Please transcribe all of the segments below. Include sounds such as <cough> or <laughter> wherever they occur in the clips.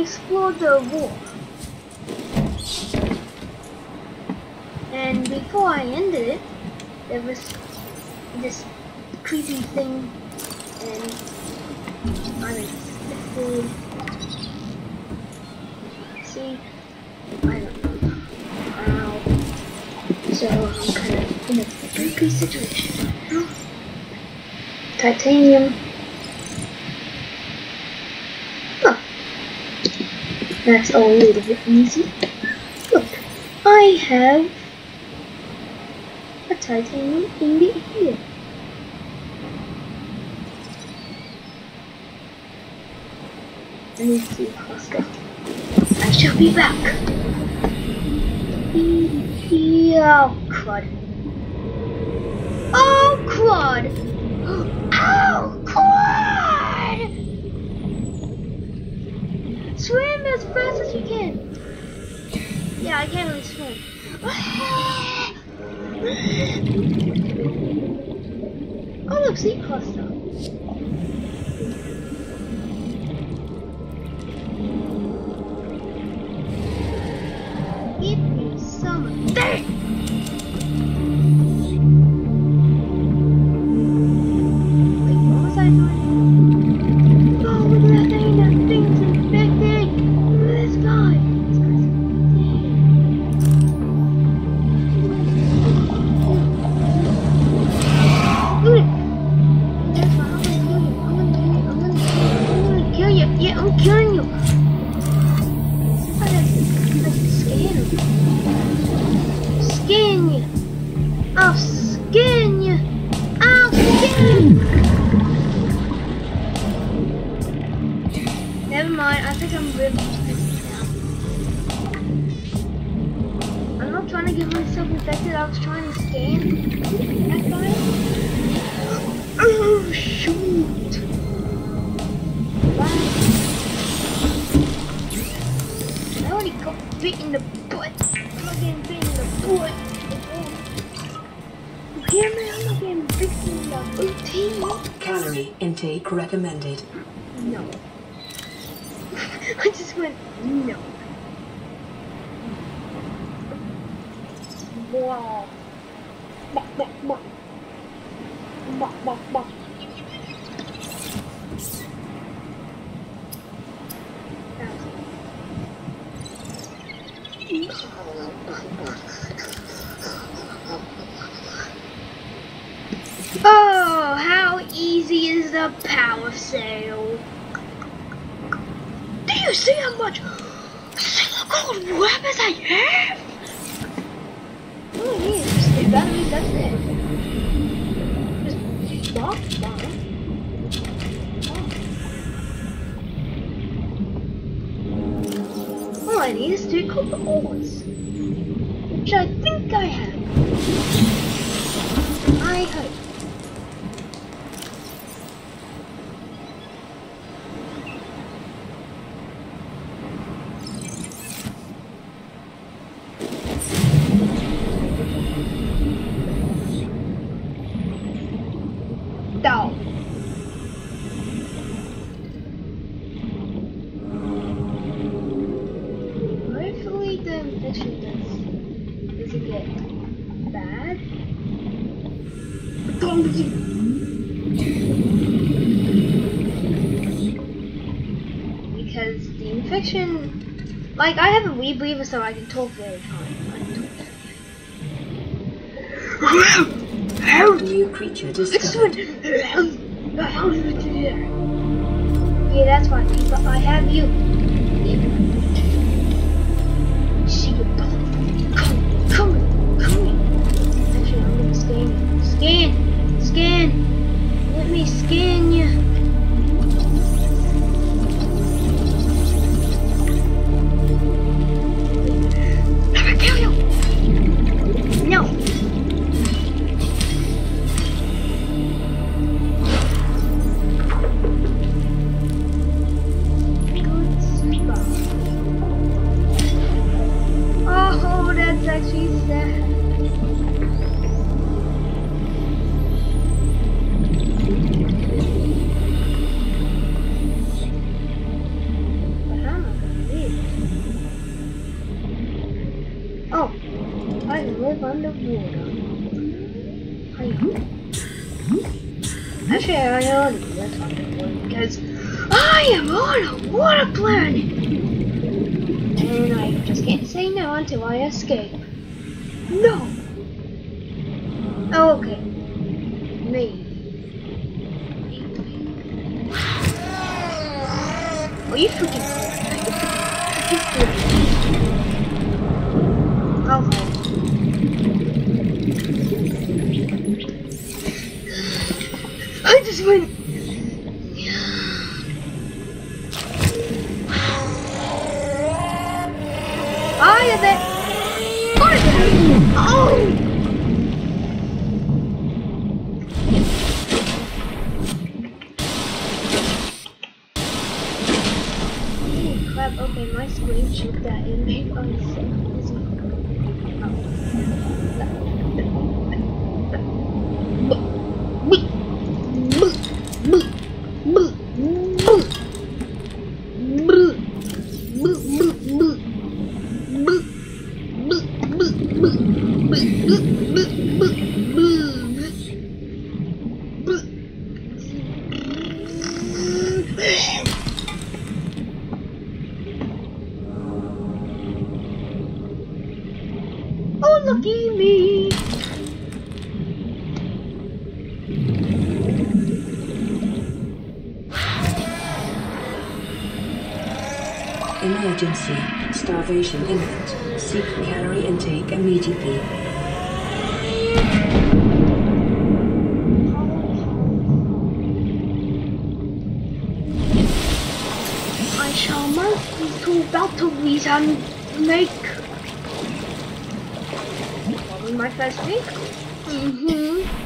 I explored the wall. And before I ended it, there was this creepy thing and unexpected. See, I don't know how. So I'm kind of in a creepy situation. <gasps> Titanium. Huh. That's a little bit easy. Look, I have a titanium ingot here. Let me see, let's go. I shall be back. Oh, crud. Oh, crud! <gasps> Oh, crud! Swim as fast as you can. Yeah, I can't really swim. Oh, look, sea cluster. Give me some. There! Like I have a rebreather, so I can talk very fine. I can talk. Help! New creature It's discovered. one. Yeah, that's fine. But I have you. See you, brother. Come, come, come. Actually, I'm gonna scan you. Scan, scan. Let me scan you. Emergency. Starvation imminent. Seek calorie intake immediately. I shall mount two batteries and make probably my first vehicle. Mm-hmm.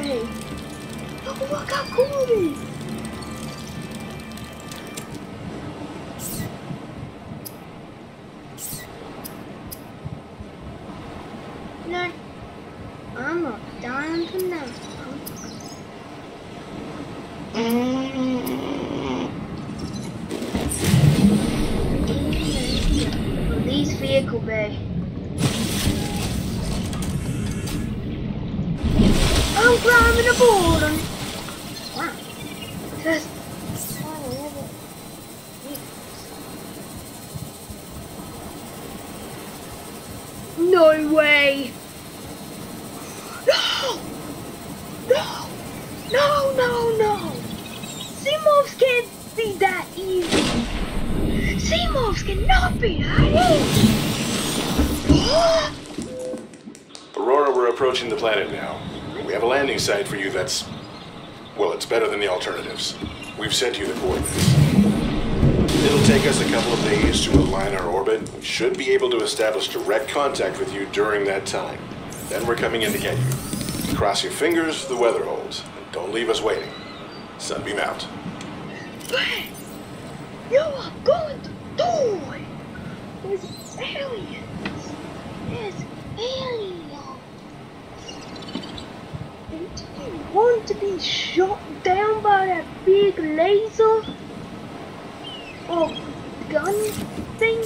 vocês. That's. Well, it's better than the alternatives. We've sent you the coordinates. It'll take us a couple of days to align our orbit. We should be able to establish direct contact with you during that time. Then we're coming in to get you. Cross your fingers, the weather holds. And don't leave us waiting. Sunbeam out. But you are going to do it! There's aliens! There's aliens! Do you want to be shot down by that big laser? Or gun thing?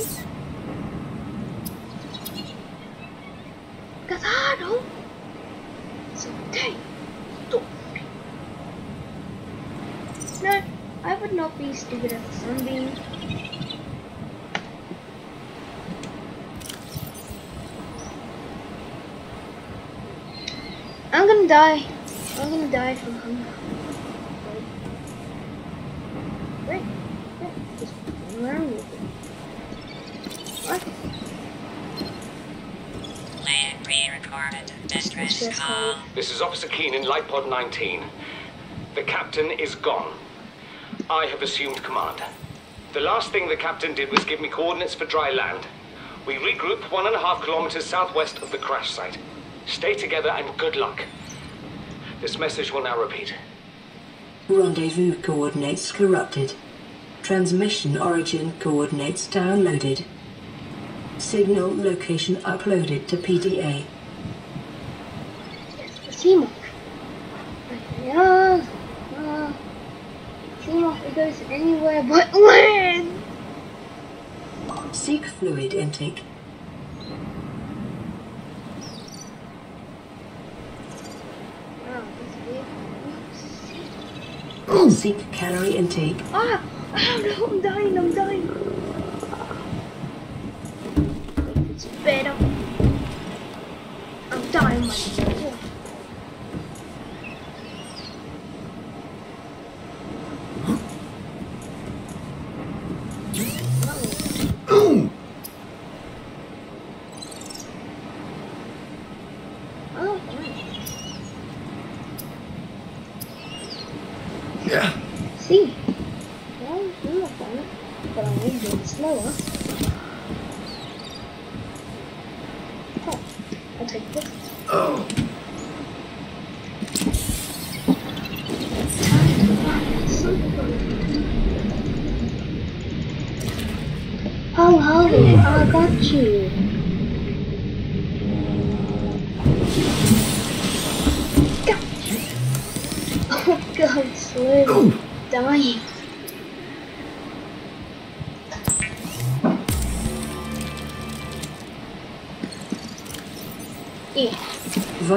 Cause I don't. So take, do would not be stupid as a sunbeam. I'm gonna die. I'm gonna die from hunger. Wait. Wait. Just run with it. What? Plan pre-recorded distress Distress call. call. This is Officer Keen in Lifepod 19. The captain is gone. I have assumed command. The last thing the captain did was give me coordinates for dry land. We regroup one and a half kilometers southwest of the crash site. Stay together and good luck. This message will now repeat. Rendezvous coordinates corrupted. Transmission origin coordinates downloaded. Signal location uploaded to PDA. Seamoth. Yeah. Goes anywhere but land. Seek fluid intake. Wow, weird. Seek calorie intake. Ah! Oh no, I'm dying, I'm dying. It's better. I'm dying myself. Oh, Yeah. See? Well, I'm not on it, but I need to do it slower. Oh, I'll take this. Oh. Find. Oh, I got you.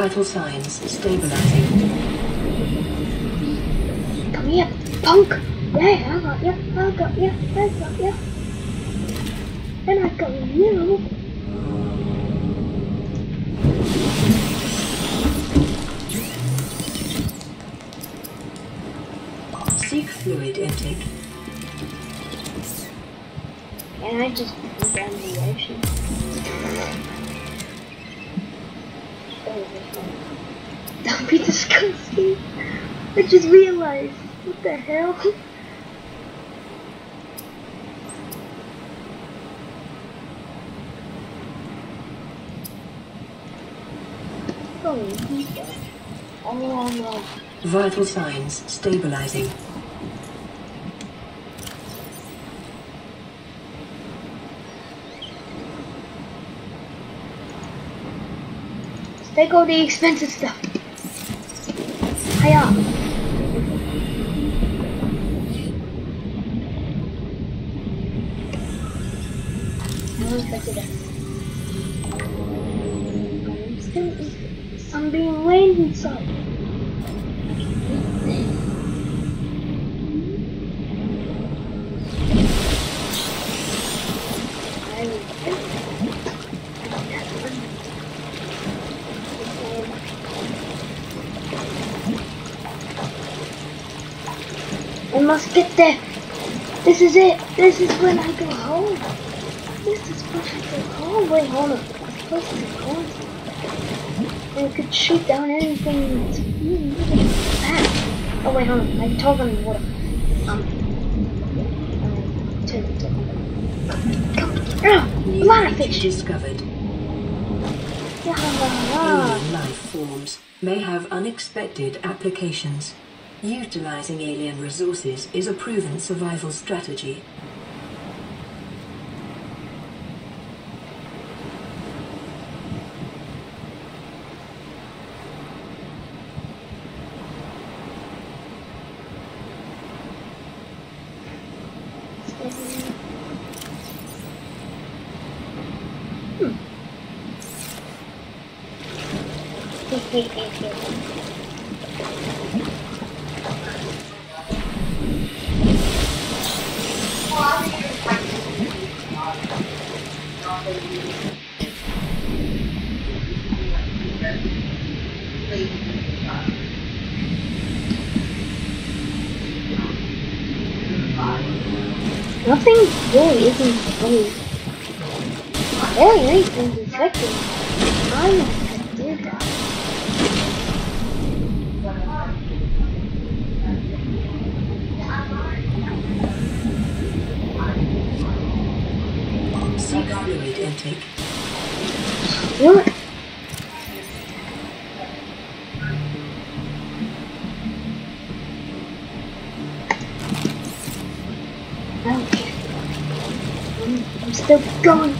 Vital signs stabilizing. Come here, punk! Yeah, I got ya, I got ya, I got ya. And I got you. Seek fluid intake. And I just I just realized. What the hell? Oh. Oh no. Vital signs stabilizing. Take all the expensive stuff. Hiya. No one expected that. I'm still, I'm being laid inside. I I must get there. This is it. This is when I go home. This is when I go home. Wait, hold on. I'm supposed to be going. And I could shoot down anything. really. Oh wait, hold on. I can talk on the water. Um. turn it to- Come. Ah, a New lot of fish. discovered. Yeah. Alien life forms may have unexpected applications. Utilizing alien resources is a proven survival strategy. going.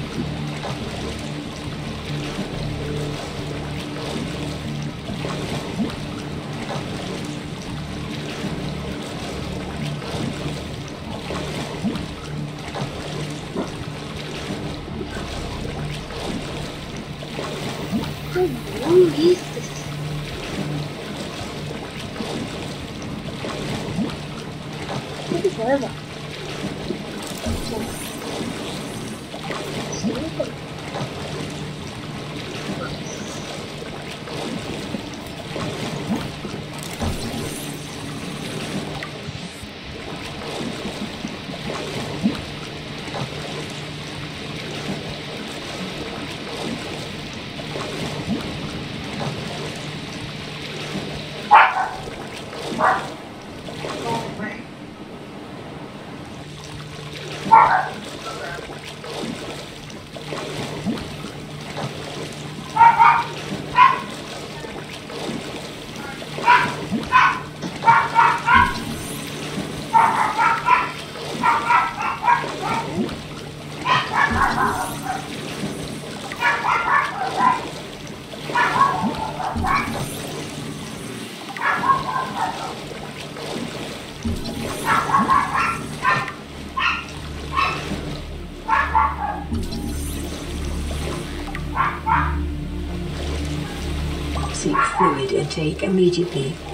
take immediately.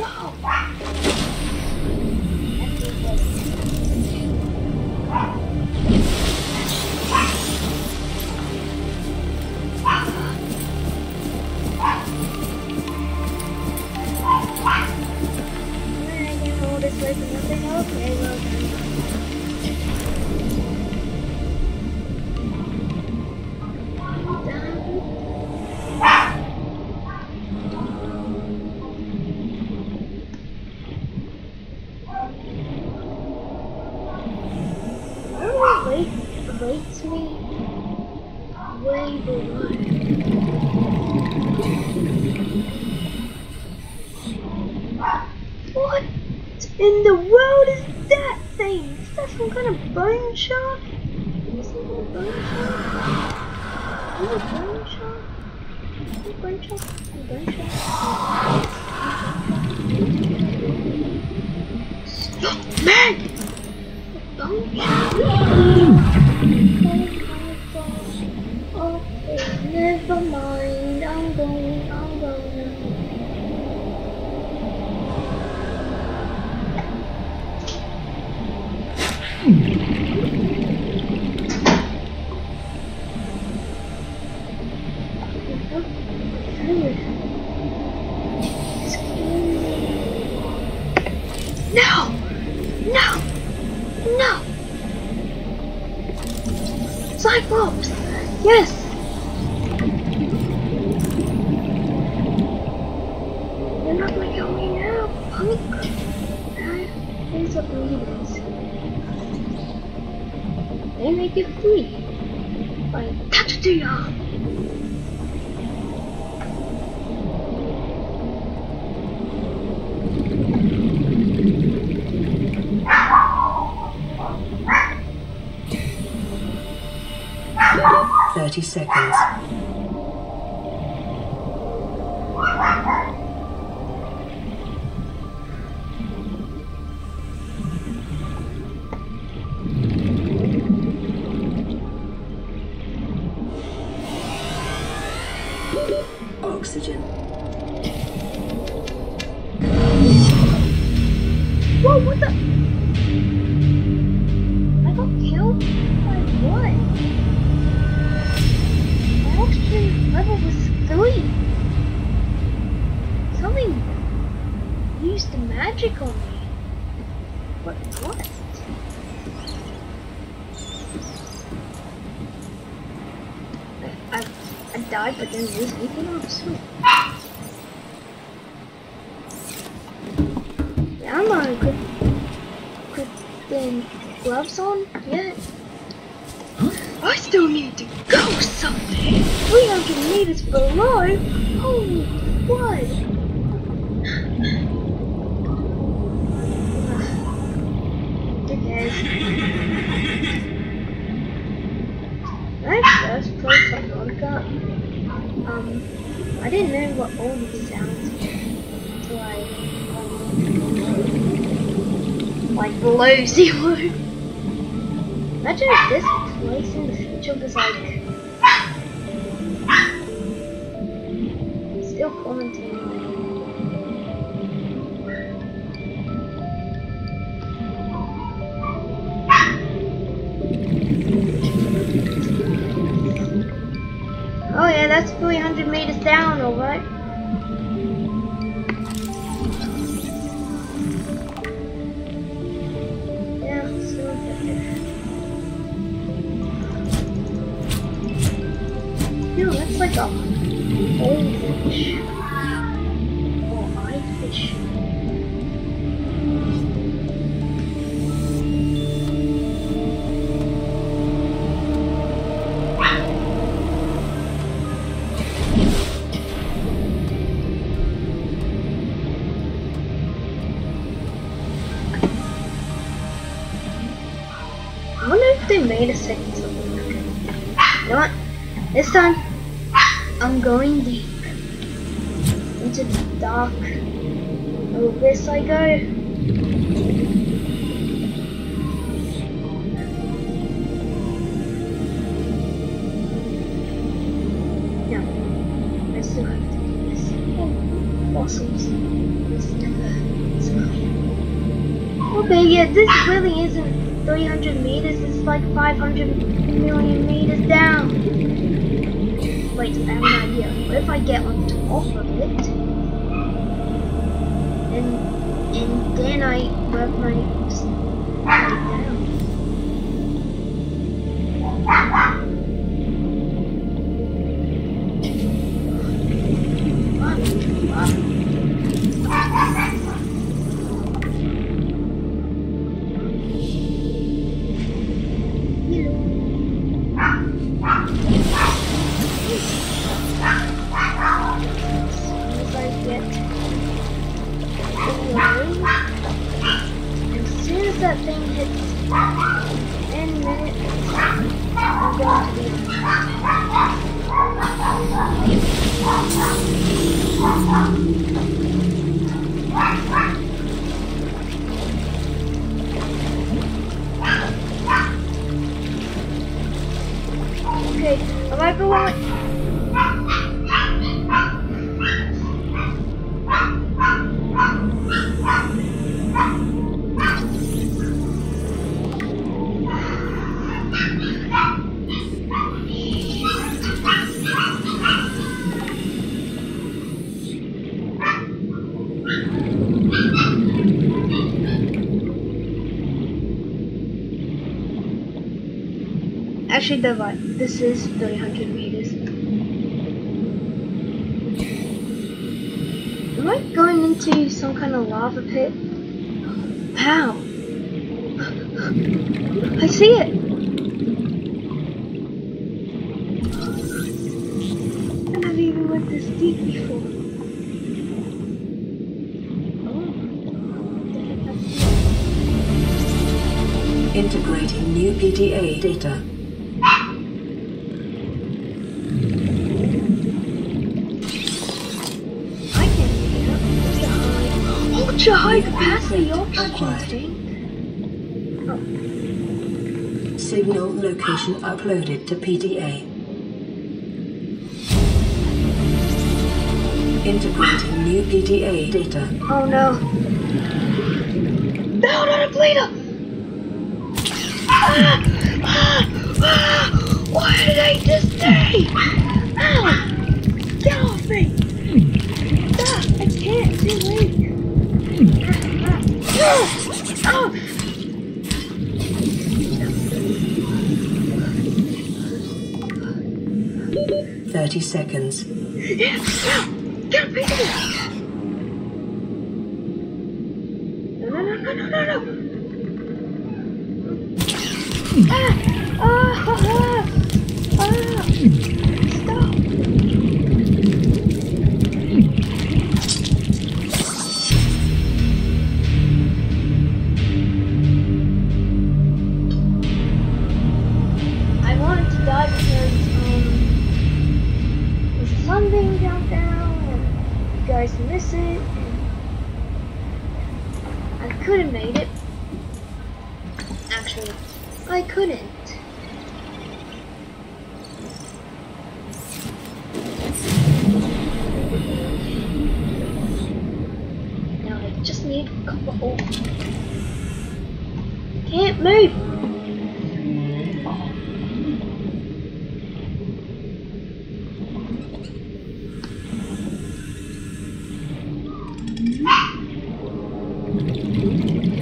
Cyclops! Yes! You're not gonna kill. They make it free. By Tatsuya! 30 seconds. Died, but then lose zero. That's like a oldfish. It's oh, not. Okay, yeah, this really isn't 300 meters, it's like 500 million meters down. Wait, I have an idea. What if I get on top of then I work my Actually, they're. This is 300 meters. Am I going into some kind of lava pit? Wow! I see it! I never even went this deep before. Integrating new PDA data. Tank. Signal location uploaded to PDA. Integrating new PDA data. Oh no. No, not a! Ah! Ah! Ah! Why did I just stay? 30 seconds. Yes! They're big!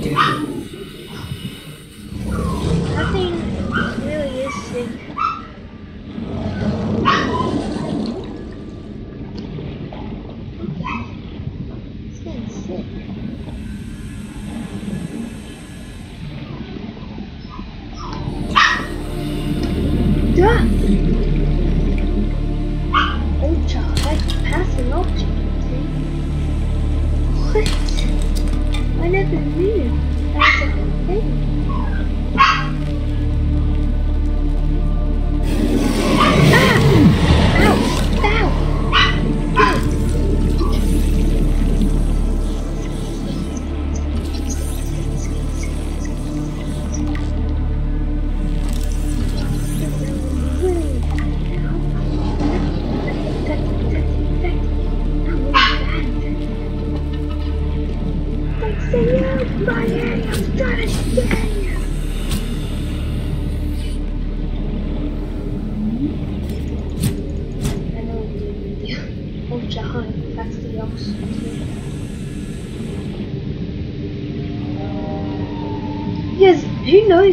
Yeah.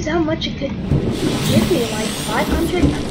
how much it could give me, like 500?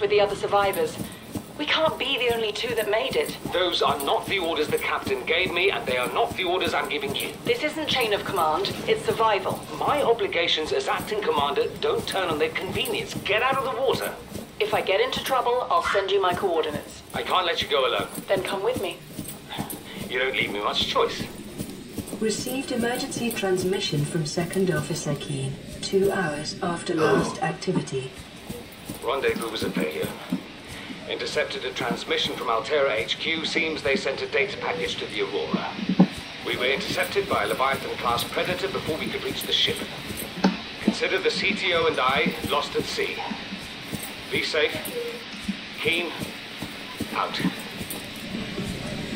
Contact with the other survivors. We can't be the only two that made it. Those are not the orders the captain gave me, and they are not the orders I'm giving you. This isn't chain of command, it's survival. My obligations as acting commander don't turn on their convenience. Get out of the water. If I get into trouble, I'll send you my coordinates. I can't let you go alone. Then come with me. You don't leave me much choice. Received emergency transmission from Second Officer Keen, two hours after last activity. Rendezvous was at here. Intercepted a transmission from Alterra HQ. Seems they sent a data package to the Aurora. We were intercepted by a Leviathan-class Predator before we could reach the ship. Consider the CTO and I lost at sea. Be safe. Keen. Out.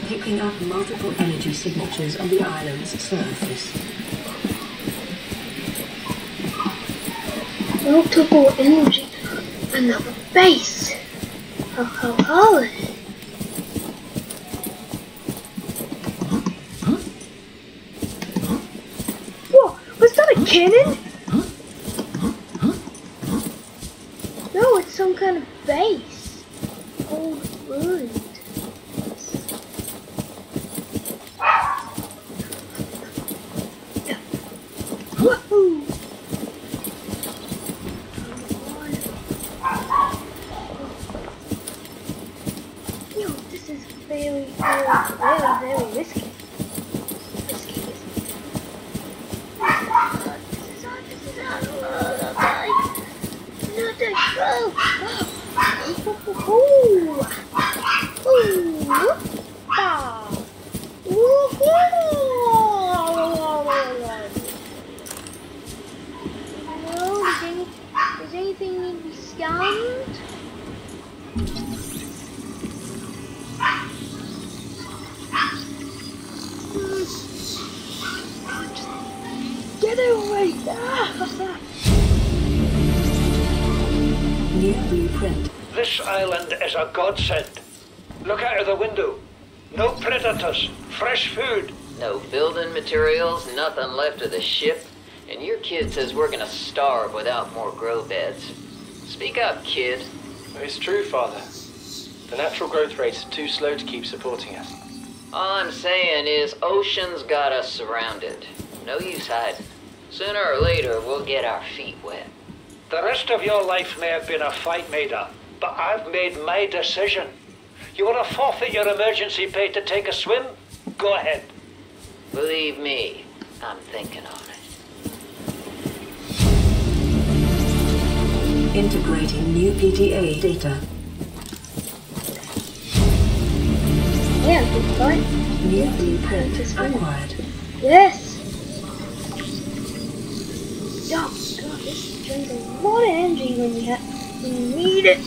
Picking up multiple energy signatures on the island's surface. Multiple energy. Another base. Ho ho ho. Whoa, was that a cannon? No, it's some kind of base. Old ruined. Woohoo! Ship, and your kid says we're gonna starve without more grow beds. Speak up, kid. It's true, Father. The natural growth rates are too slow to keep supporting us. All I'm saying is Ocean's got us surrounded. No use hiding. Sooner or later, we'll get our feet wet. The rest of your life may have been a fight, Maida, but I've made my decision. You want to forfeit your emergency pay to take a swim? Go ahead. Believe me, I'm thinking on it. Integrating new PDA data. Yeah, good fight. New blueprint acquired. Yes! Oh, God, this drains a lot of energy when you, ha- when you need it.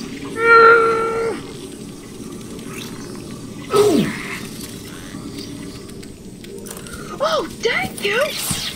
Ah! Oh, thank you!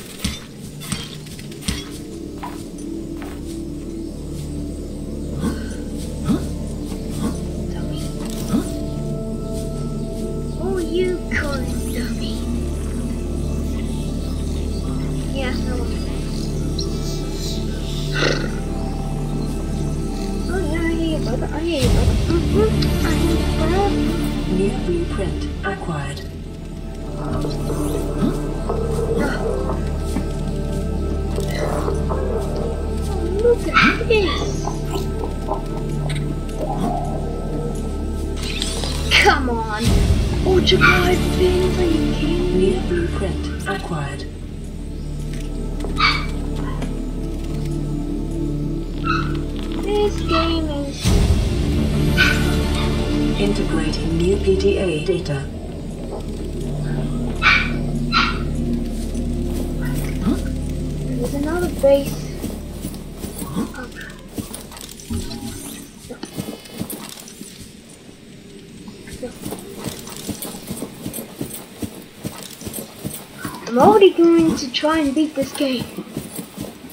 To try and beat this game.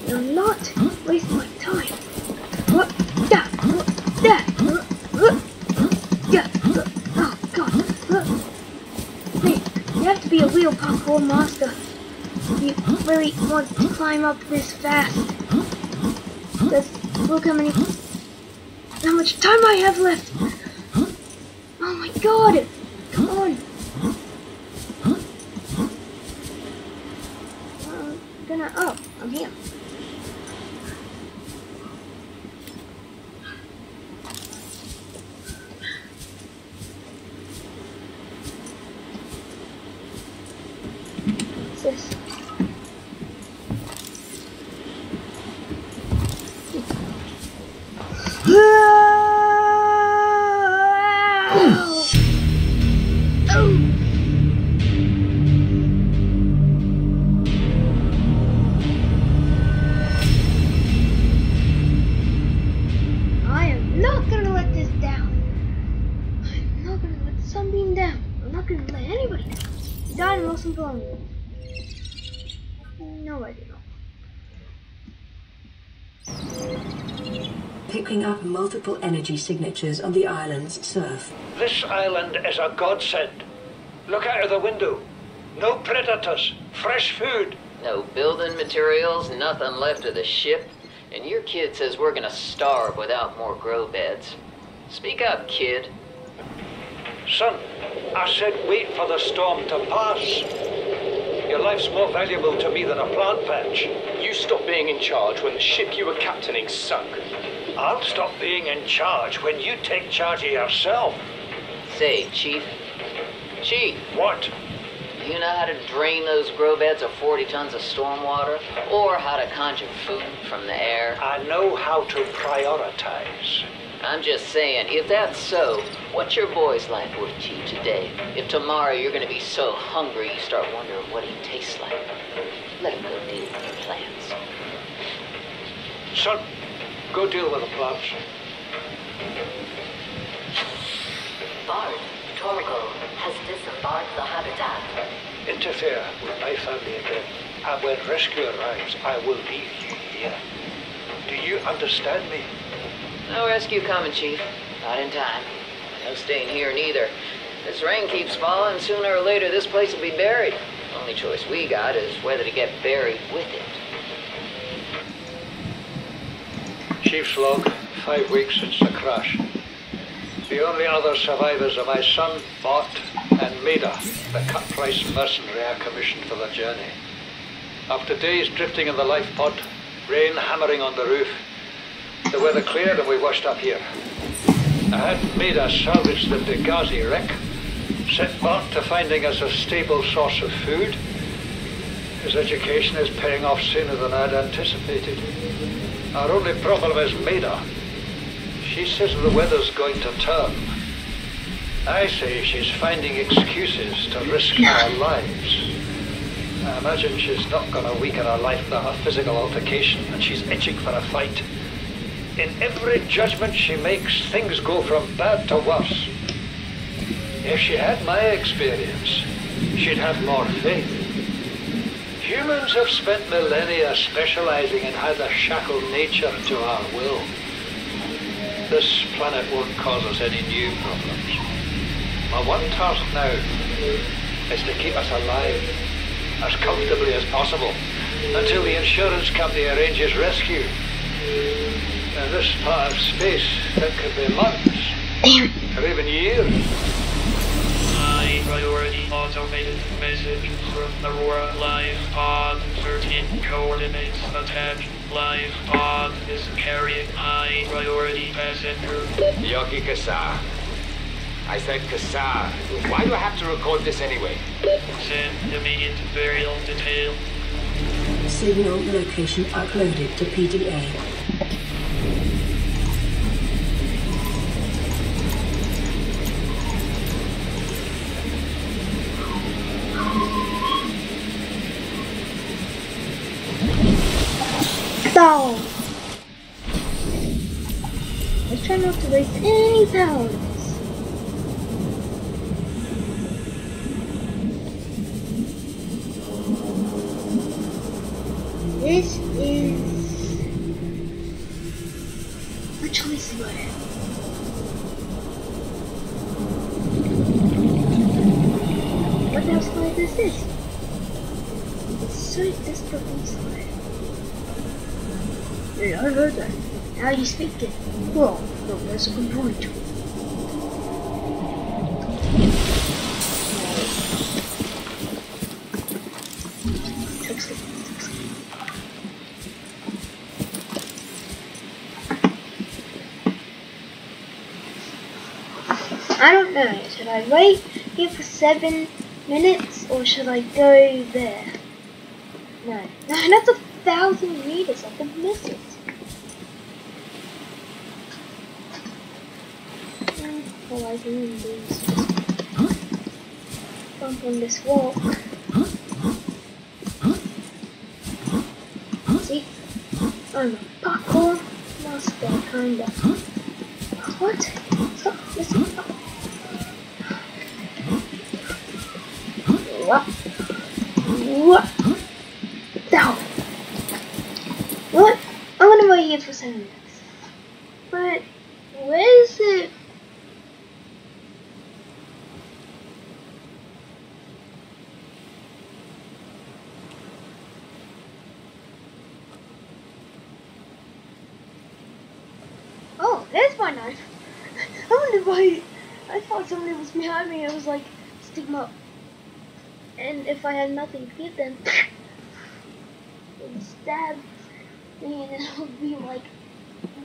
Do not waste my time. Oh God. You have to be a real parkour master. You really want to climb up this fast. Look how many, how much time I have left. Oh my God! Come on. Oh, I'm here. Multiple energy signatures on the island's surf. This island is a godsend. Look out of the window. No predators. Fresh food. No building materials, nothing left of the ship, and your kid says we're gonna starve without more grow beds. Speak up, kid. Son, I said wait for the storm to pass. Your life's more valuable to me than a plant patch. You stopped being in charge when the ship you were captaining sunk. I'll stop being in charge when you take charge of yourself. Say, Chief. Chief, What? do you know how to drain those grow beds of 40 tons of stormwater? Or how to conjure food from the air? I know how to prioritize. I'm just saying, if that's so, what's your boy's life worth to you today? If tomorrow you're gonna be so hungry you start wondering what he tastes like, let him go deal with your plans. Son, go deal with the plants. Bart, Torgal has disembarked the habitat. Interfere with my family again, and when rescue arrives, I will leave you here. Do you understand me? No rescue coming, Chief. Not in time. No staying here neither. This rain keeps falling, sooner or later this place will be buried. Only choice we got is whether to get buried with it. Chief's log, five weeks since the crash. The only other survivors are my son, Bart, and Maida, the cut-price mercenary I commissioned for the journey. After days drifting in the life pod, rain hammering on the roof, the weather cleared and we washed up here. I had Maida salvage the Degasi wreck, set Bart to finding us a stable source of food. His education is paying off sooner than I'd anticipated. Our only problem is Maida. She says the weather's going to turn. I say she's finding excuses to risk our lives. I imagine she's not going to weaken her life without a physical altercation, and she's itching for a fight. In every judgment she makes, things go from bad to worse. If she had my experience, she'd have more faith. Humans have spent millennia specializing in how to shackle nature to our will. This planet won't cause us any new problems. My one task now is to keep us alive as comfortably as possible until the insurance company arranges rescue. In this part of space, that could be months, or even years. High priority automated message from Aurora Live Pod. Certain coordinates attached. Live Pod is carrying high priority passenger. Yoki Kassar. I said Kassar. Why do I have to record this anyway? Send immediate burial detail. Signal location uploaded to PDA. Ow! Let's try not to waste any pounds. This is a choice word. What else slide is this? It's so desperately slide. Hey, That. How you speak it? Well, no, that's a good point. I don't know. Should I wait here for seven minutes or should I go there? No. No, <laughs> that's a thousand meters. I could miss it. All I do is bump on this wall. See? I'm a parkour master, kinda. What? Stop, listen. What? What? Down. What? I'm gonna wait here for seven minutes. But where is it? Oh, there's my knife. I wonder why. I thought somebody was behind me. I was like, stigma. And if I had nothing to give them, stab me and it would be like,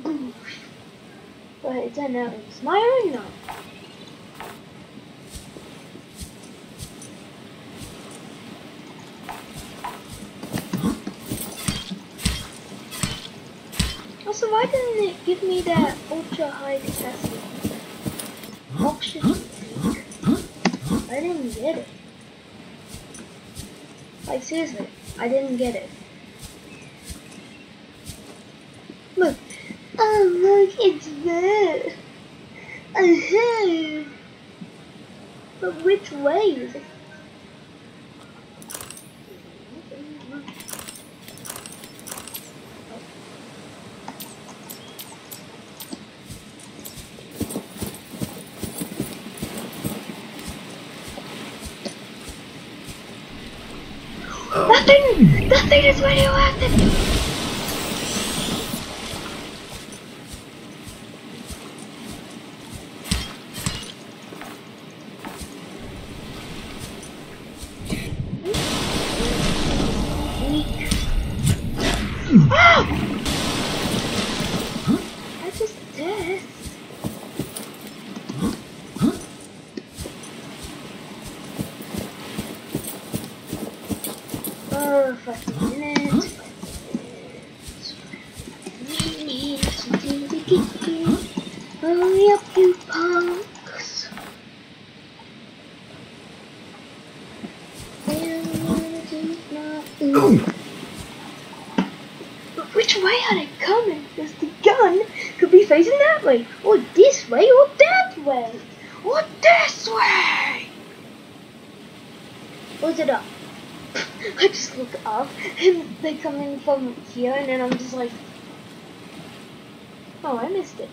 boom. But it it was my own knife. Also, why didn't it give me that ultra high capacity? Oxygen. I didn't get it. Like seriously, I didn't get it. Look. Oh look, it's there. Uh-huh. But which way is it? Nothing is radioactive! Ah! I just did. Oh, fucking minutes. We need something to get you. Hurry up, you punks. But which way are they coming? Because the gun could be facing that way, or this way, or that way, or this way. What's it up? I just look up in from here and then I'm just like, oh, I missed it.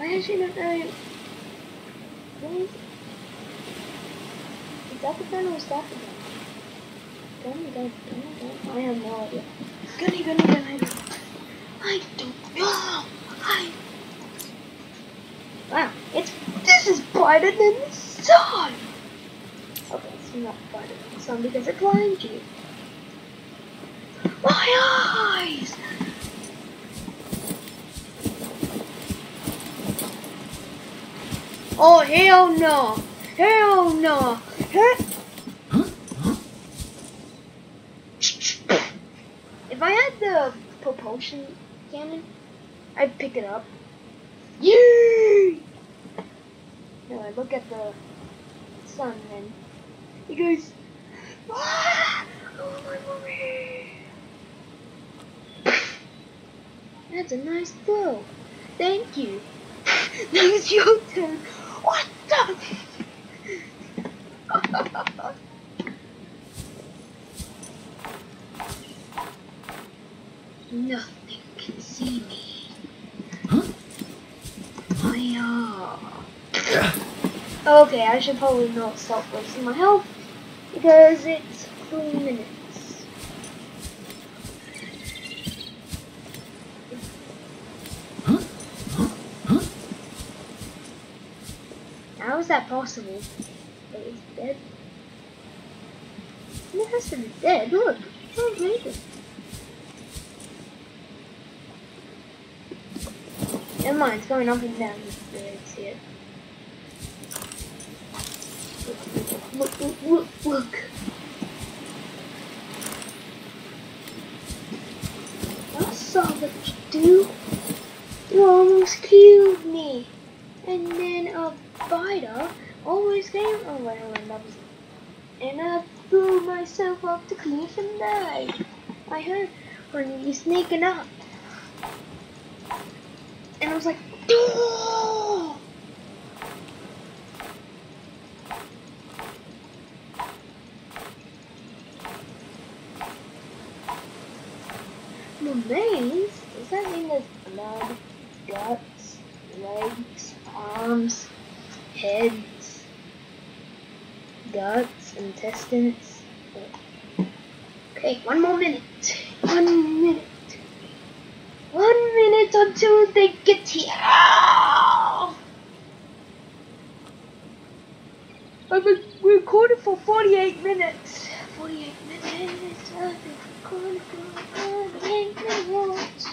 I actually don't know. Where is it? Is that the gun that the gun? Gunny, gun, gunny, gun. I have no idea. Gunny, gunny, gunny. I don't know. I. Wow, it's this is brighter than the sun. Okay, it's not brighter than the sun because it blinds you. My eyes! Oh hell no! Hell no! Hell If I had the propulsion cannon, I'd pick it up. Yay! No, I look at the sun and he goes, ah! Oh my mommy! That's a nice throw. Thank you. <laughs> now it's your turn. What the? <laughs> Nothing can see me. Huh? Oh, yeah. Uh, okay, I should probably not stop wasting my health because it's three minutes. How is that possible? That it's dead? Has to be dead. Look, all naked. Never mind, it's going up and down. Let's see it. Look, look, look, look. I saw what you do. You almost killed me. And then a spider always came. Oh, wait, hold that was. And I threw myself off the cliff and died. I heard when you sneaking up. And I was like, oh! Remains? Does that mean there's blood, guts, legs, arms, heads, guts, intestines? Okay, one more minute. One minute. One minute until they get here. I've been recording for 48 minutes. 48 minutes. I've been recording for 48 minutes.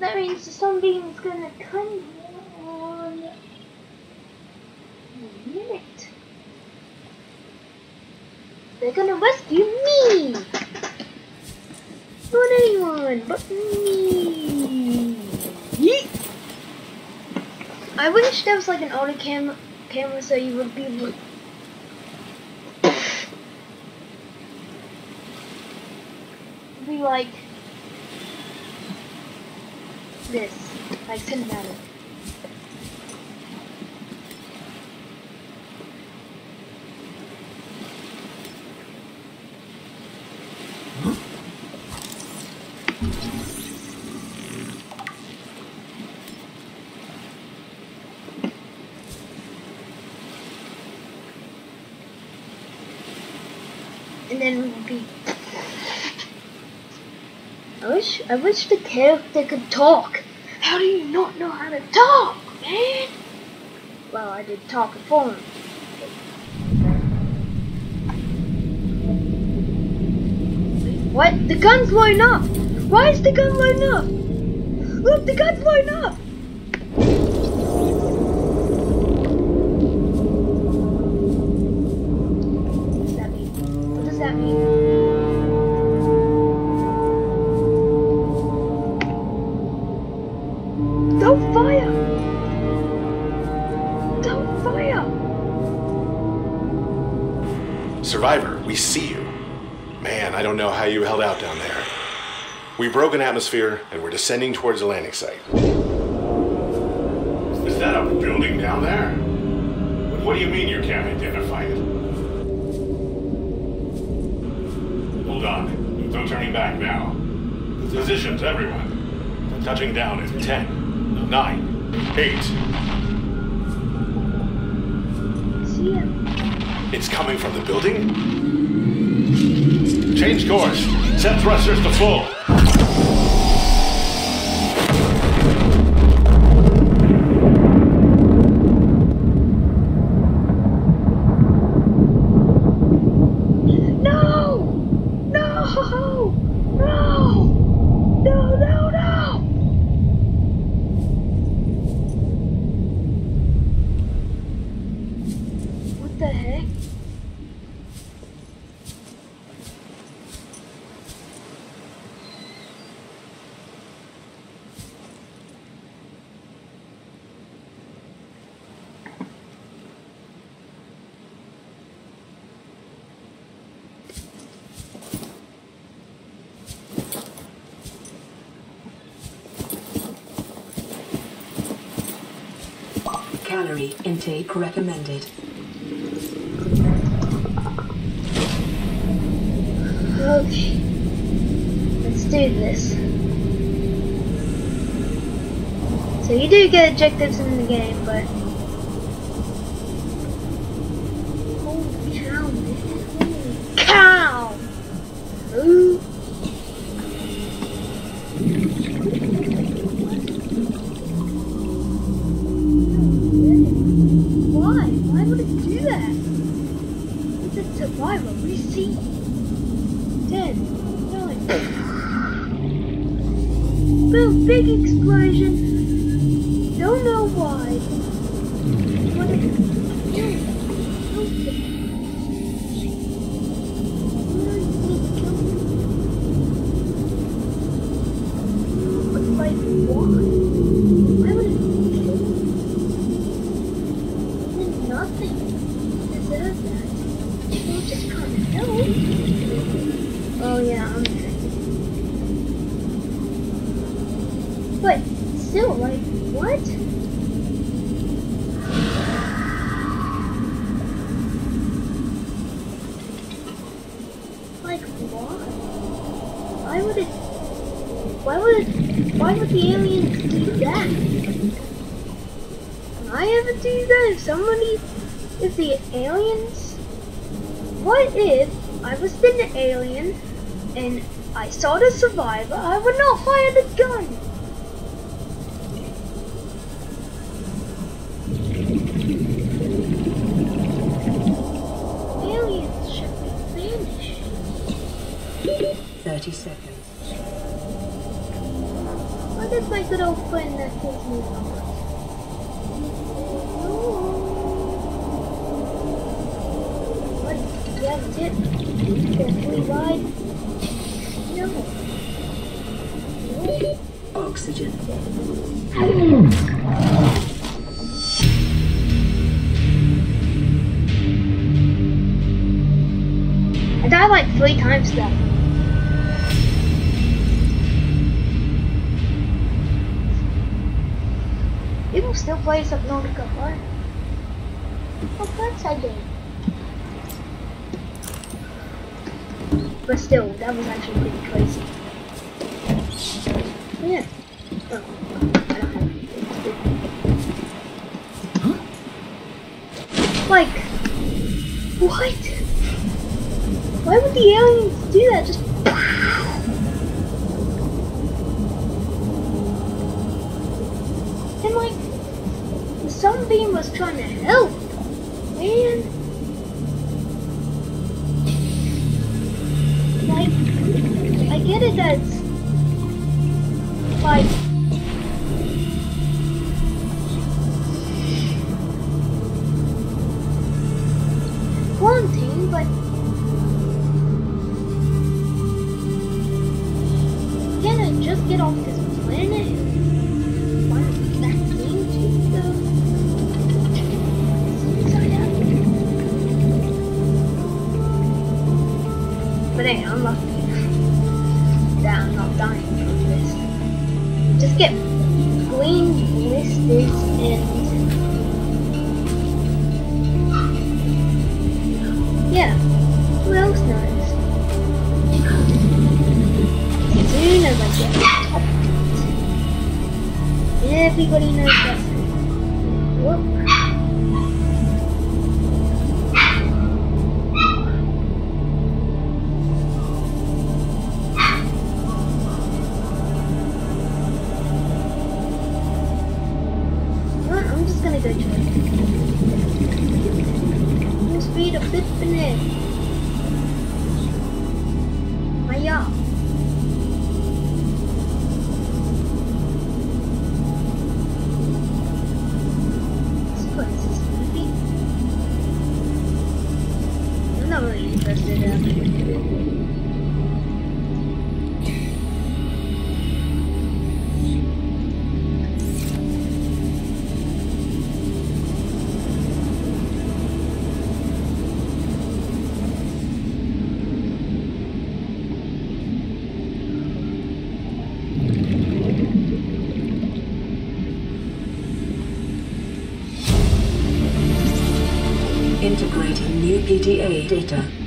That means the sunbeam is gonna come here a minute. They're gonna rescue me! Not anyone but me. Yeet. I wish there was like an auto cam camera so you would be able be like this, like cinematic. And then be. I wish I wish the character could talk. How do you not know how to talk, man? Well, I did talk for him. What? The gun's blowing up! Why is the gun blowing up? Look, the gun's blowing up! You held out down there. We broke an atmosphere and we're descending towards the landing site. Is that a building down there? What do you mean you can't identify it? Hold on. No turning back now. Positions, everyone. Touching down in 10, 9, 8. See ya. It's coming from the building? Change course. Set thrusters to full. Music recommended. Okay. Let's do this. So you do get objectives in the game, but... Holy cow, man. Holy cow! Ooh. sort of survivor, I would Like, what? Why would the aliens do that? Just and like, the sunbeam was trying to help, man. Like, I get it. That's like Data.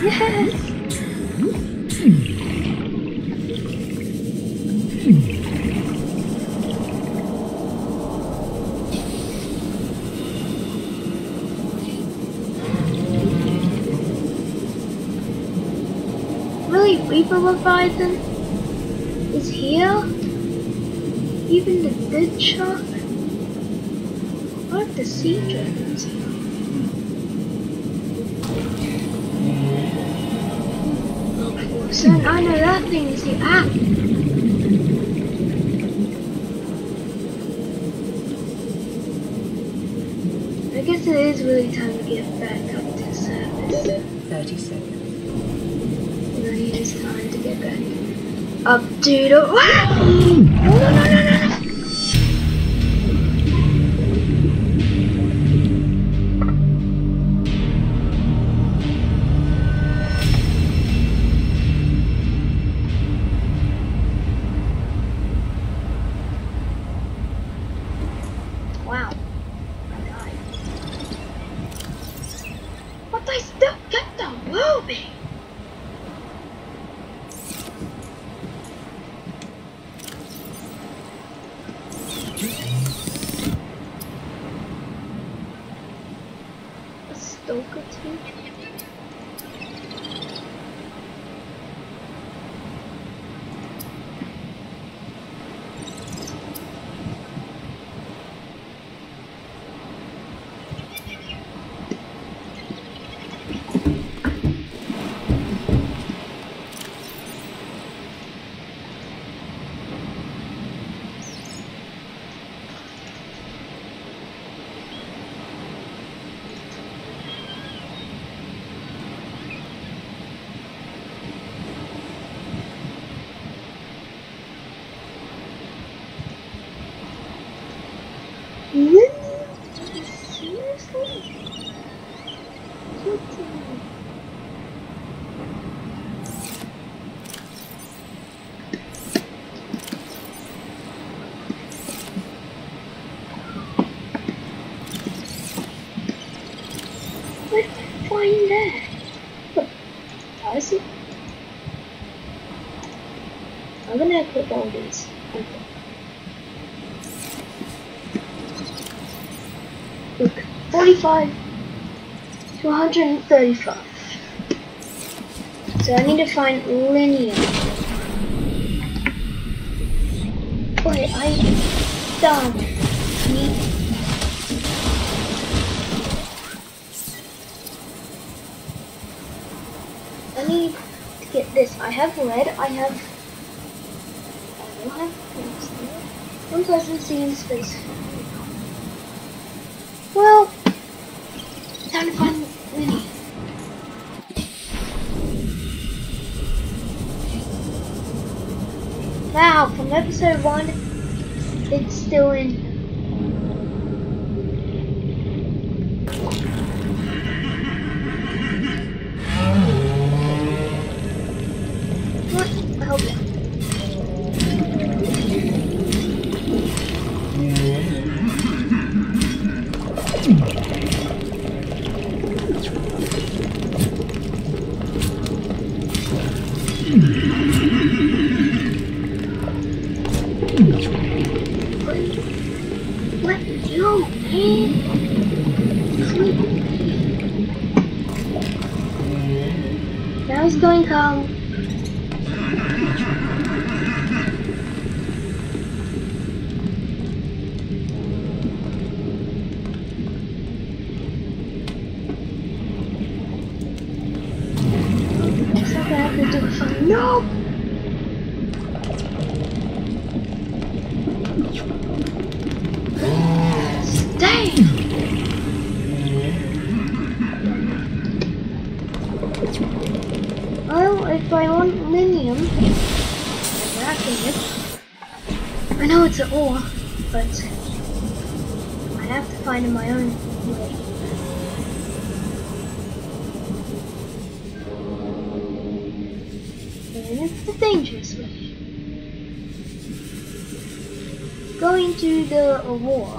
Yes! Really, Reaper Leviathan is here? Even the dead shark? What the sea dragon's Son, I know that thing is the app. I guess it is really time to get back up to surface. 30 seconds. Really is time to get back up to the. 45 to 135. So I need to find linear. Wait, I done. Need I need to get this. I have red. I have. I don't have One unpleasantly in space. Well, find Winnie. Wow, from episode one, it's still in. Know it's an ore, but I have to find my own way. And it's the dangerous way. Going to the war.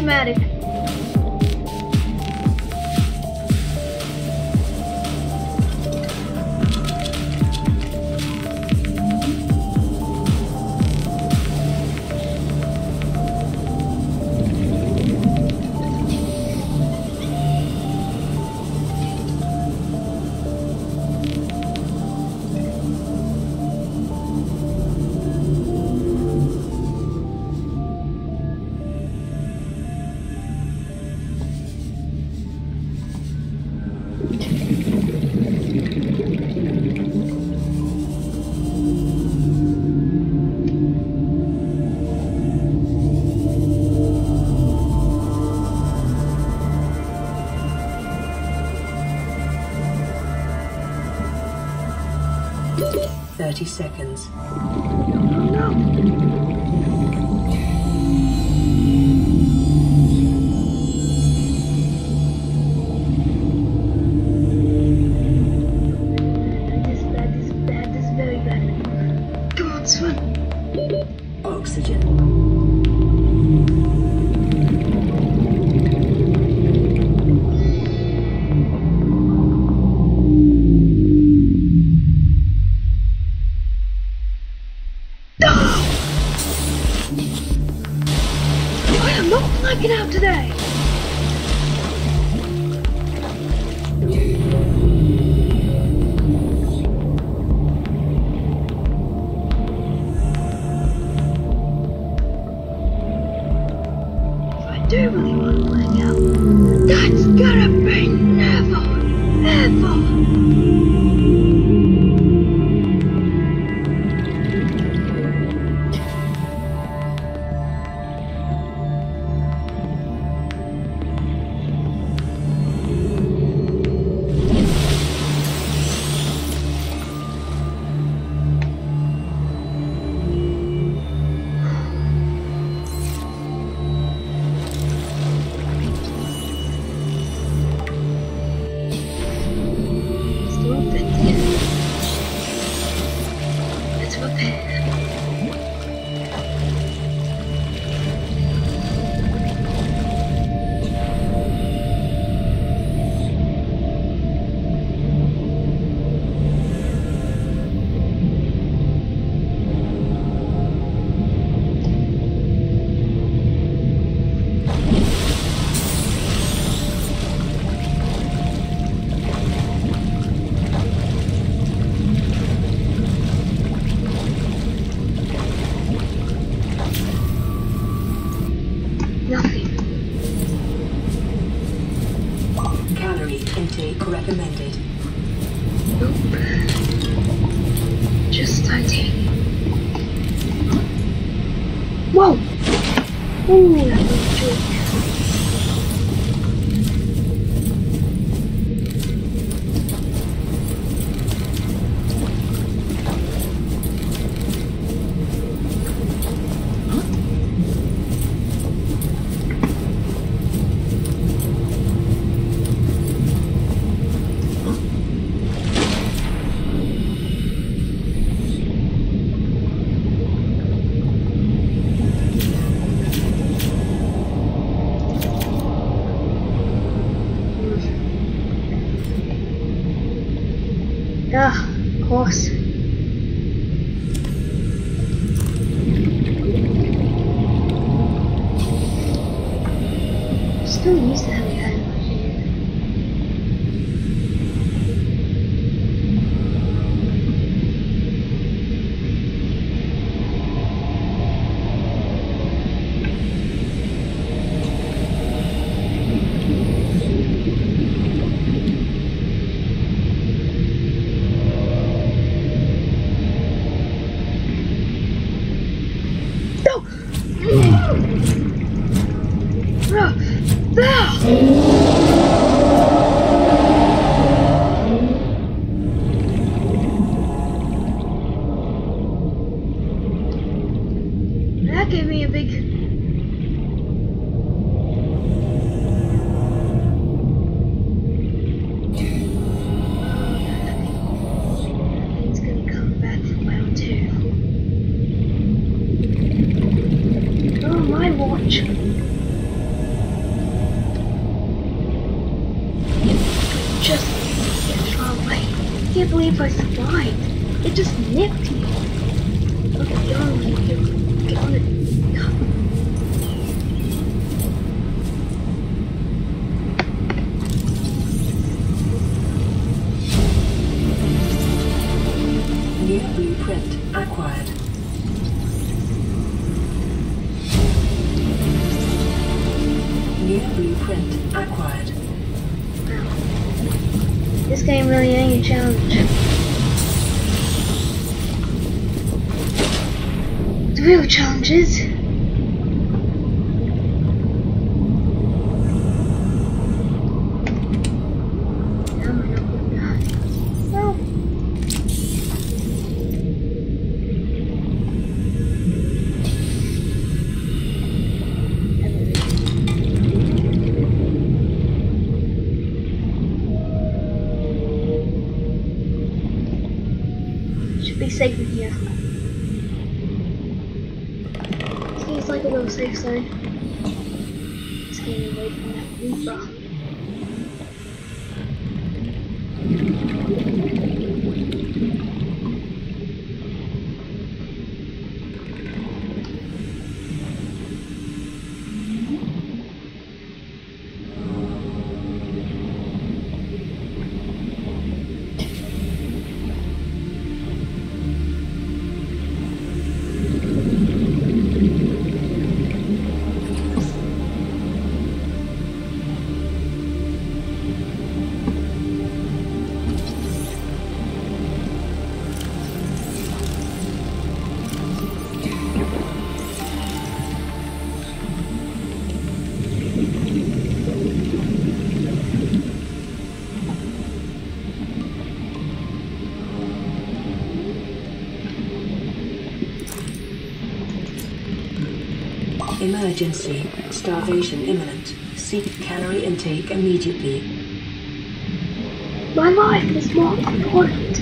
Dramatic. 30 seconds. Emergency. Starvation imminent. Seek calorie intake immediately. My life is more important.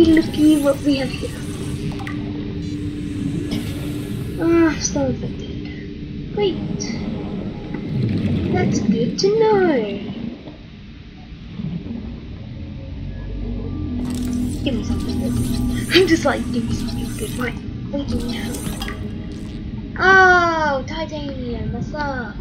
Looky, looky what we have here. Ah, still infected. Great. That's good to know. Give me something good. I'm just like, give me something good. Right. Oh, titanium, that sucks.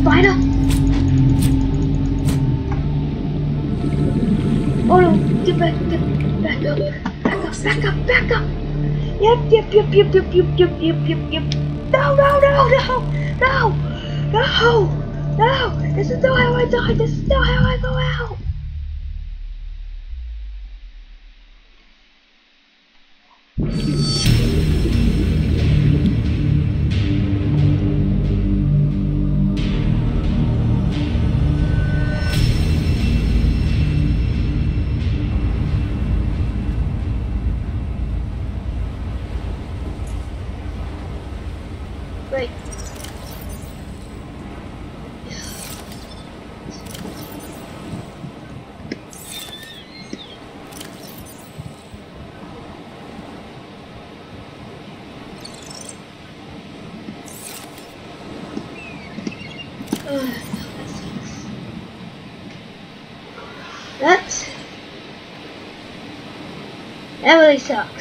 Spider. Oh no, get back, get back up, back up, back up, back up. Yep, yep, yep, yep, yep, yep, yep, yep, yep, yep. No, no, no, no, no, no, no. This is not how I die. This is not how I go out. Really sucks.